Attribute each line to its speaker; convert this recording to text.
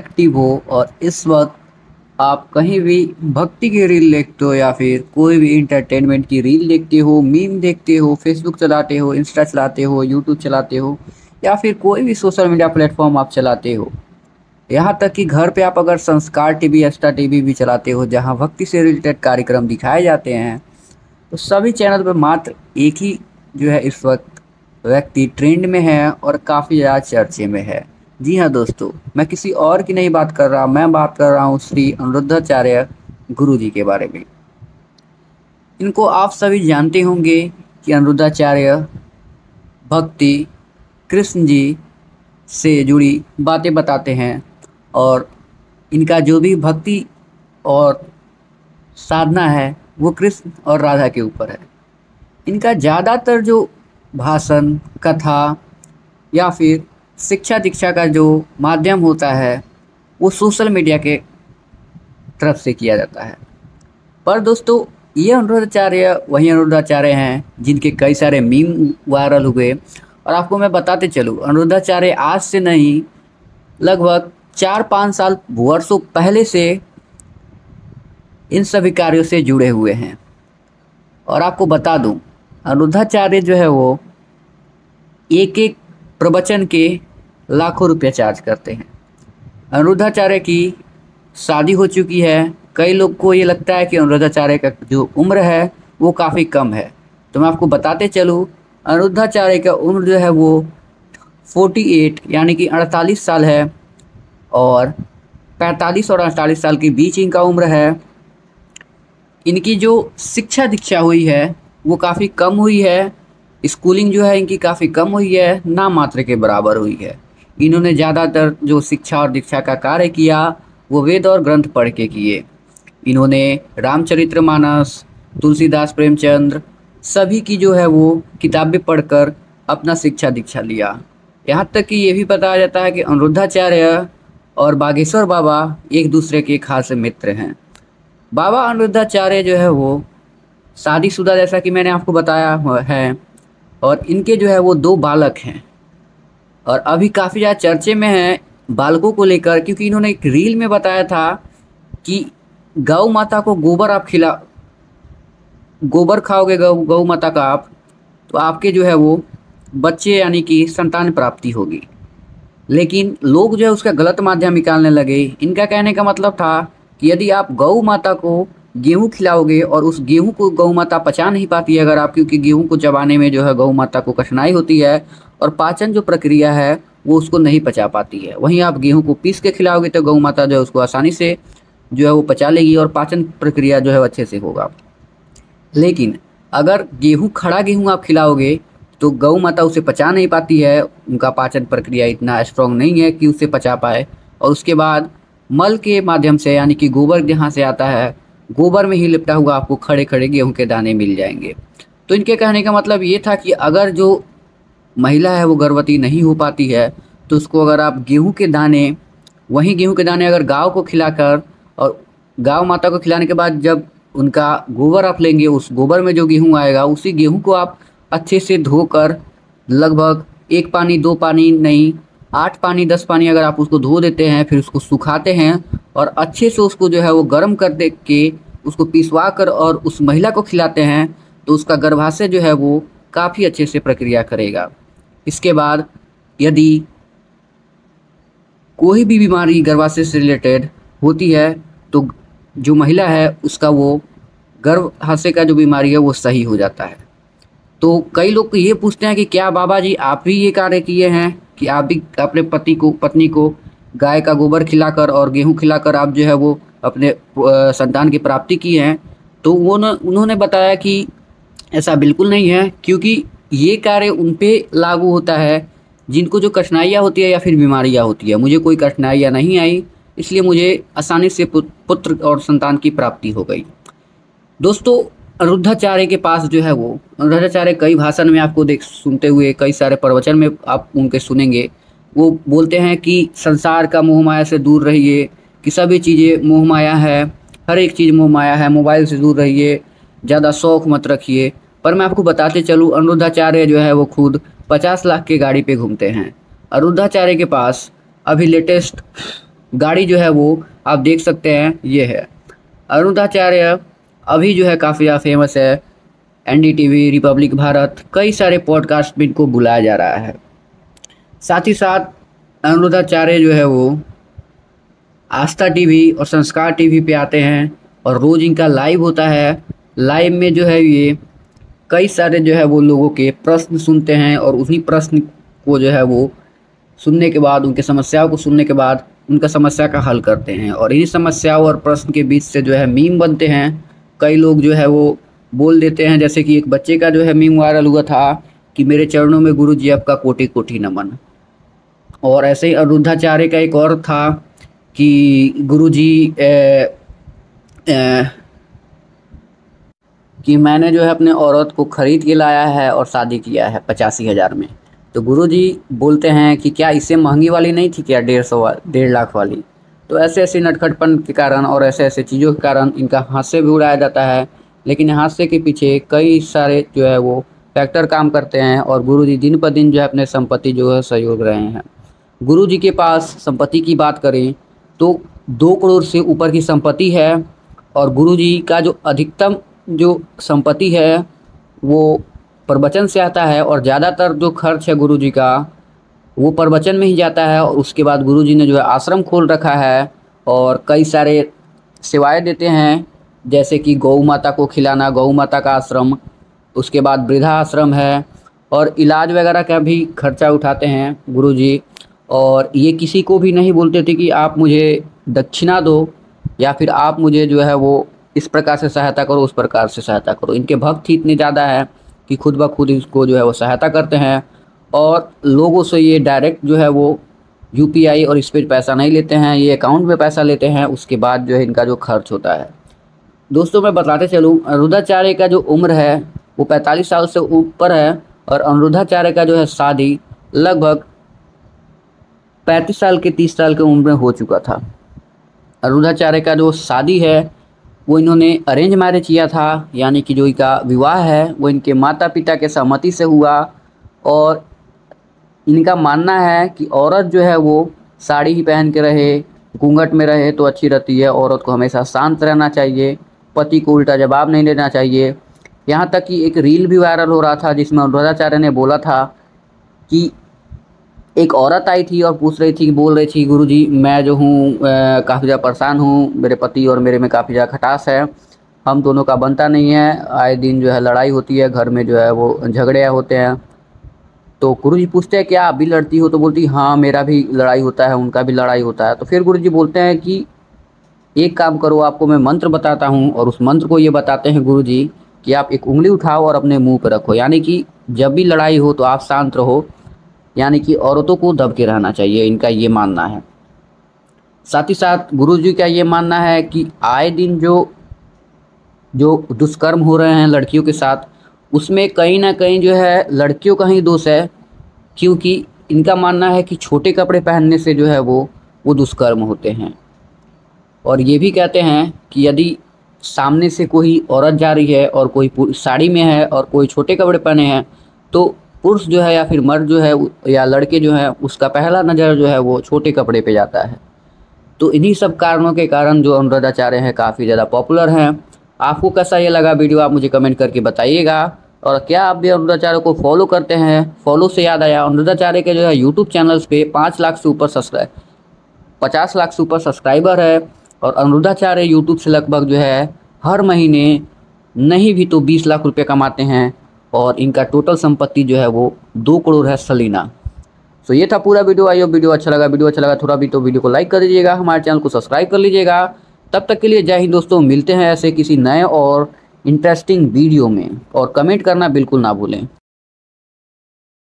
Speaker 1: Active हो और इस वक्त आप कहीं भी भक्ति की रील देखते हो या फिर कोई भी इंटरटेनमेंट की रील देखते हो मीम देखते हो फेसबुक चलाते हो इंस्टा चलाते हो यूट्यूब चलाते हो, या फिर कोई भी सोशल मीडिया प्लेटफॉर्म आप चलाते हो, यहाँ तक कि घर पे आप अगर संस्कार टीवी एक्स्ट्रा टीवी भी चलाते हो, जहाँ भक्ति से रिलेटेड कार्यक्रम दिखाए जाते हैं तो सभी चैनल पर मात्र एक ही जो है इस वक्त व्यक्ति ट्रेंड में है और काफ़ी ज़्यादा चर्चे में है। जी हाँ दोस्तों, मैं किसी और की नहीं बात कर रहा, मैं बात कर रहा हूँ श्री अनुरुद्धाचार्य गुरु जी के बारे में। इनको आप सभी जानते होंगे कि अनुरुद्धाचार्य भक्ति, कृष्ण जी से जुड़ी बातें बताते हैं और इनका जो भी भक्ति और साधना है, वो कृष्ण और राधा के ऊपर है। इनका ज़्यादातर जो भाषण, कथा या फिर शिक्षा दीक्षा का जो माध्यम होता है, वो सोशल मीडिया के तरफ़ से किया जाता है। पर दोस्तों, ये अनुरुद्धाचार्य वही अनुरुद्धाचार्य हैं, जिनके कई सारे मीम वायरल हुए। और आपको मैं बताते चलूँ अनुरुद्धाचार्य आज से नहीं, लगभग चार पाँच साल वर्षों पहले से इन सभी कार्यों से जुड़े हुए हैं। और आपको बता दूँ अनुरुद्धाचार्य जो है वो एक एक प्रवचन के लाखों रुपये चार्ज करते हैं। अनुरुद्धाचार्य की शादी हो चुकी है। कई लोग को ये लगता है कि अनुरुद्धाचार्य का जो उम्र है, वो काफ़ी कम है। तो मैं आपको बताते चलूँ, अनुरुद्धाचार्य का उम्र जो है वो 48 यानी कि 48 साल है और 45 और 48 साल के बीच इनका उम्र है। इनकी जो शिक्षा दीक्षा हुई है, वो काफ़ी कम हुई है। स्कूलिंग जो है इनकी काफ़ी कम हुई है, ना मात्र के बराबर हुई है। इन्होंने ज़्यादातर जो शिक्षा और दीक्षा का कार्य किया, वो वेद और ग्रंथ पढ़ के किए। इन्होंने रामचरितमानस तुलसीदास प्रेमचंद्र, सभी की जो है वो किताबें पढ़कर अपना शिक्षा दीक्षा लिया। यहाँ तक कि ये भी बताया जाता है कि अनुरुद्धाचार्य और बागेश्वर बाबा एक दूसरे के खास मित्र हैं। बाबा अनुरुद्धाचार्य जो है वो शादीशुदा जैसा कि मैंने आपको बताया है और इनके जो है वो दो बालक हैं। और अभी काफ़ी ज़्यादा चर्चे में हैं बालकों को लेकर, क्योंकि इन्होंने एक रील में बताया था कि गौ माता को गोबर आप खिला, गोबर खाओगे गौ गौ माता का आप तो आपके जो है वो बच्चे यानी कि संतान प्राप्ति होगी। लेकिन लोग जो है उसका गलत माध्यम निकालने लगे। इनका कहने का मतलब था कि यदि आप गौ माता को गेहूँ खिलाओगे और उस गेहूँ को गौ माता पचा नहीं पाती है अगर आप, क्योंकि गेहूँ को चबाने में जो है गौ माता को कठिनाई होती है और पाचन जो प्रक्रिया है वो उसको नहीं पचा पाती है। वहीं आप गेहूँ को पीस के खिलाओगे तो गौ माता जो है उसको आसानी से जो है वो पचा लेगी और पाचन प्रक्रिया जो है अच्छे से होगा। लेकिन अगर गेहूँ, खड़ा गेहूँ आप खिलाओगे तो गौ माता उसे पचा नहीं पाती है। उनका पाचन प्रक्रिया इतना स्ट्रॉन्ग नहीं है कि उसे पचा पाए। और उसके बाद मल के माध्यम से, यानी कि गोबर जहाँ से आता है गोबर में ही लिपटा हुआ आपको खड़े खड़े गेहूँ के दाने मिल जाएँगे। तो इनके कहने का मतलब ये था कि अगर जो महिला है वो गर्भवती नहीं हो पाती है तो उसको अगर आप गेहूँ के दाने, वहीं गेहूँ के दाने अगर गाँव को खिलाकर और गाँव माता को खिलाने के बाद जब उनका गोबर आप लेंगे, उस गोबर में जो गेहूँ आएगा, उसी गेहूँ को आप अच्छे से धोकर, लगभग एक पानी, दो पानी नहीं आठ पानी, दस पानी अगर आप उसको धो देते हैं, फिर उसको सुखाते हैं और अच्छे से उसको जो है वो गर्म कर दे के उसको पिसवा कर और उस महिला को खिलाते हैं तो उसका गर्भाशय जो है वो काफ़ी अच्छे से प्रक्रिया करेगा। इसके बाद यदि कोई भी बीमारी गर्भाशय से रिलेटेड होती है तो जो महिला है, उसका वो गर्भाशय का जो बीमारी है, वो सही हो जाता है। तो कई लोग ये पूछते हैं कि क्या बाबा जी आप भी ये कार्य किए हैं? कि आप भी अपने पति को, पत्नी को गाय का गोबर खिलाकर और गेहूँ खिलाकर आप जो है वो अपने संतान की प्राप्ति की हैं तो वो न, उन्होंने बताया कि ऐसा बिल्कुल नहीं है, क्योंकि ये कार्य उन पर लागू होता है जिनको जो कठिनाइयाँ होती है या फिर बीमारियाँ होती है। मुझे कोई कठिनाइयाँ नहीं आई, इसलिए मुझे आसानी से पुत्र और संतान की प्राप्ति हो गई। दोस्तों अनुरुद्धाचार्य के पास जो है वो अनुरुद्धाचार्य कई भाषण में आपको देख, सुनते हुए, कई सारे प्रवचन में आप उनके सुनेंगे। वो बोलते हैं कि संसार का मोह माया से दूर रहिए, कि सभी चीज़ें मोह माया है, हर एक चीज़ मोह माया है, मोबाइल से दूर रहिए, ज़्यादा शौक मत रखिए। पर मैं आपको बताते चलूँ, अनुरुद्धाचार्य जो है वो खुद पचास लाख के गाड़ी पे घूमते हैं। अनुरुद्धाचार्य के पास अभी लेटेस्ट गाड़ी जो है वो आप देख सकते हैं, ये है। अरुणाचार्य अभी जो है काफ़ी ज़्यादा फ़ेमस है एनडीटीवी रिपब्लिक भारत कई सारे पॉडकास्ट में इनको बुलाया जा रहा है। साथ ही साथ अनुराधाचार्य जो है वो आस्था टीवी और संस्कार टीवी पे आते हैं और रोज़ इनका लाइव होता है। लाइव में जो है ये कई सारे जो है वो लोगों के प्रश्न सुनते हैं और उन्हीं प्रश्न को जो है वो सुनने के बाद, उनके समस्याओं को सुनने के बाद उनका समस्या का हल करते हैं और इन्हीं समस्याओं और प्रश्न के बीच से जो है मीम बनते हैं। कई लोग जो है वो बोल देते हैं जैसे कि एक बच्चे का जो है मीम वायरल हुआ था कि मेरे चरणों में गुरु जी आपका कोटि कोटि नमन। और ऐसे ही अरुद्धाचार्य का एक और था कि गुरु जी ए, ए, कि मैंने जो है अपने औरत को ख़रीद के लाया है और शादी किया है पचासी हज़ार में। तो गुरु जी बोलते हैं कि क्या इससे महँगी वाली नहीं थी क्या डेढ़ सौ डेढ़ लाख वाली? तो ऐसे ऐसे नटखटपन के कारण और ऐसे ऐसे चीज़ों के कारण इनका हादसे भी उड़ाया जाता है। लेकिन हादसे के पीछे कई सारे जो है वो फैक्टर काम करते हैं और गुरु जी दिन पर दिन जो है अपने संपत्ति जो है सहयोग रहे हैं। गुरु जी के पास संपत्ति की बात करें तो दो करोड़ से ऊपर की संपत्ति है और गुरु जी का जो अधिकतम जो संपत्ति है वो प्रवचन से आता है और ज़्यादातर जो खर्च है गुरु जी का वो प्रवचन में ही जाता है और उसके बाद गुरु जी ने जो है आश्रम खोल रखा है और कई सारे सेवाएँ देते हैं, जैसे कि गौ माता को खिलाना, गौ माता का आश्रम, उसके बाद वृद्धा आश्रम है और इलाज वगैरह का भी खर्चा उठाते हैं गुरु जी और ये किसी को भी नहीं बोलते थे कि आप मुझे दक्षिणा दो या फिर आप मुझे जो है वो इस प्रकार से सहायता करो, उस प्रकार से सहायता करो। इनके भक्त ही इतने ज़्यादा है कि खुद ब खुद इसको जो है वो सहायता करते हैं। और लोगों से ये डायरेक्ट जो है वो यूपीआई और इस पर पैसा नहीं लेते हैं, ये अकाउंट में पैसा लेते हैं, उसके बाद जो है इनका जो खर्च होता है। दोस्तों, मैं बताते चलूँ अनिरुद्धाचार्य का जो उम्र है, वो पैंतालीस साल से ऊपर है और अनुरुद्धाचार्य का जो है शादी लगभग पैंतीस साल के तीस साल के उम्र में हो चुका था। अनिरुद्धाचार्य का जो शादी है, वो इन्होंने अरेंज मैरिज किया था, यानी कि जो इनका विवाह है, वो इनके माता पिता के सहमति से हुआ और इनका मानना है कि औरत जो है वो साड़ी ही पहन के रहे, घूंघट में रहे तो अच्छी रहती है। औरत को हमेशा शांत रहना चाहिए, पति को उल्टा जवाब नहीं देना चाहिए। यहाँ तक कि एक रील भी वायरल हो रहा था जिसमें अनुराधाचार्य ने बोला था कि एक औरत आई थी और पूछ रही थी, बोल रही थी, गुरुजी, मैं जो हूँ काफ़ी ज़्यादा परेशान हूँ। मेरे पति और मेरे में काफ़ी ज़्यादा खटास है। हम दोनों का बनता नहीं है। आए दिन जो है लड़ाई होती है, घर में जो है वो झगड़े होते हैं। तो गुरु जी पूछते हैं क्या आप भी लड़ती हो? तो बोलती हाँ मेरा भी लड़ाई होता है, उनका भी लड़ाई होता है। तो फिर गुरु जी बोलते हैं कि, एक काम करो, आपको मैं मंत्र बताता हूँ, और उस मंत्र को ये बताते हैं गुरु जी कि आप एक उंगली उठाओ और अपने मुँह पर रखो। यानी कि जब भी लड़ाई हो तो आप शांत रहो। यानी कि औरतों को दब के रहना चाहिए, इनका ये मानना है। साथ ही साथ गुरु जी का ये मानना है कि आए दिन जो जो दुष्कर्म हो रहे हैं लड़कियों के साथ उसमें कहीं ना कहीं जो है, लड़कियों का ही दोष है, क्योंकि इनका मानना है कि छोटे कपड़े पहनने से जो है वो वो दुष्कर्म होते हैं। और ये भी कहते हैं कि यदि सामने से कोई औरत जा रही है और कोई साड़ी में है और कोई छोटे कपड़े पहने हैं तो पुरुष जो है या फिर मर्द जो है, या लड़के जो है, उसका पहला नज़र जो है वो छोटे कपड़े पे जाता है। तो इन्हीं सब कारणों के कारण जो अनुराधाचार्य हैं, काफ़ी ज़्यादा पॉपुलर हैं। आपको कैसा ये लगा वीडियो, आप मुझे कमेंट करके बताइएगा। और क्या आप भी अनुराधाचार्य को फॉलो करते हैं? फॉलो से याद आया अनुराधाचार्य के जो है यूट्यूब चैनल्स पे पाँच लाख से ऊपर सब्सक्राइब पचास लाख से ऊपर सब्सक्राइबर है। और अनुरुद्धाचार्य यूट्यूब से लगभग जो है, हर महीने नहीं भी तो बीस लाख रुपये कमाते हैं। और इनका टोटल संपत्ति जो है वो दो करोड़ है सलीना। तो ये था पूरा वीडियो आइए वीडियो अच्छा लगा। वीडियो अच्छा लगा थोड़ा भी तो वीडियो को लाइक कर दीजिएगा, हमारे चैनल को सब्सक्राइब कर लीजिएगा। तब तक के लिए जय हिंद दोस्तों, मिलते हैं ऐसे किसी नए और इंटरेस्टिंग वीडियो में। और कमेंट करना बिल्कुल ना भूलें।